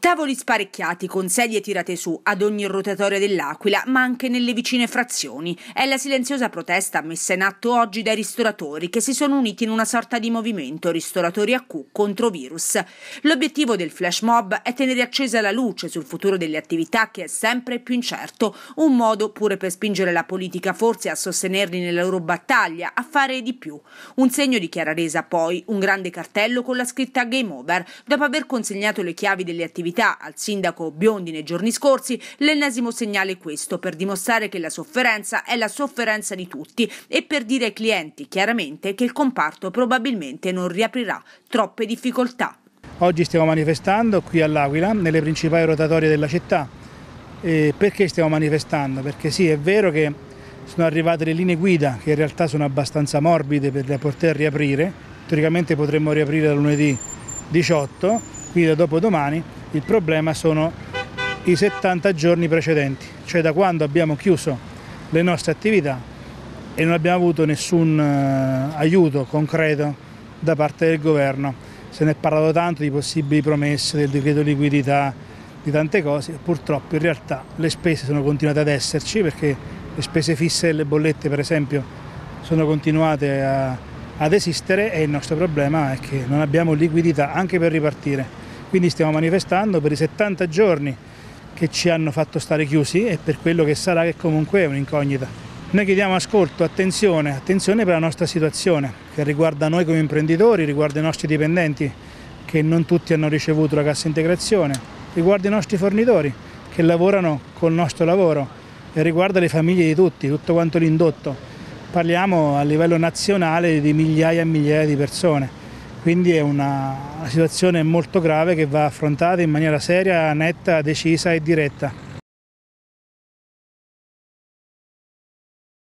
Tavoli sparecchiati con sedie tirate su ad ogni rotatoria dell'Aquila, ma anche nelle vicine frazioni. È la silenziosa protesta messa in atto oggi dai ristoratori che si sono uniti in una sorta di movimento ristoratori a Q contro virus. L'obiettivo del flash mob è tenere accesa la luce sul futuro delle attività che è sempre più incerto, un modo pure per spingere la politica forse a sostenerli nella loro battaglia, a fare di più. Un segno di chiara resa poi, un grande cartello con la scritta Game Over, dopo aver consegnato le chiavi delle attività attività al sindaco Biondi nei giorni scorsi, l'ennesimo segnale è questo per dimostrare che la sofferenza è la sofferenza di tutti e per dire ai clienti chiaramente che il comparto probabilmente non riaprirà troppe difficoltà. Oggi stiamo manifestando qui all'Aquila, nelle principali rotatorie della città. E perché stiamo manifestando? Perché sì, è vero che sono arrivate le linee guida che in realtà sono abbastanza morbide per poter riaprire. Teoricamente potremmo riaprire da lunedì 18, quindi da dopodomani, il problema sono i 70 giorni precedenti, cioè da quando abbiamo chiuso le nostre attività e non abbiamo avuto nessun uh, aiuto concreto da parte del governo. Se ne è parlato tanto di possibili promesse del decreto liquidità, di tante cose, purtroppo in realtà le spese sono continuate ad esserci perché le spese fisse delle bollette per esempio sono continuate a, ad esistere e il nostro problema è che non abbiamo liquidità anche per ripartire. Quindi stiamo manifestando per i 70 giorni che ci hanno fatto stare chiusi e per quello che sarà che comunque è un'incognita. Noi chiediamo ascolto, attenzione, attenzione per la nostra situazione che riguarda noi come imprenditori, riguarda i nostri dipendenti che non tutti hanno ricevuto la cassa integrazione, riguarda i nostri fornitori che lavorano col nostro lavoro e riguarda le famiglie di tutti, tutto quanto l'indotto. Parliamo a livello nazionale di migliaia e migliaia di persone quindi è una, una situazione molto grave che va affrontata in maniera seria, netta, decisa e diretta.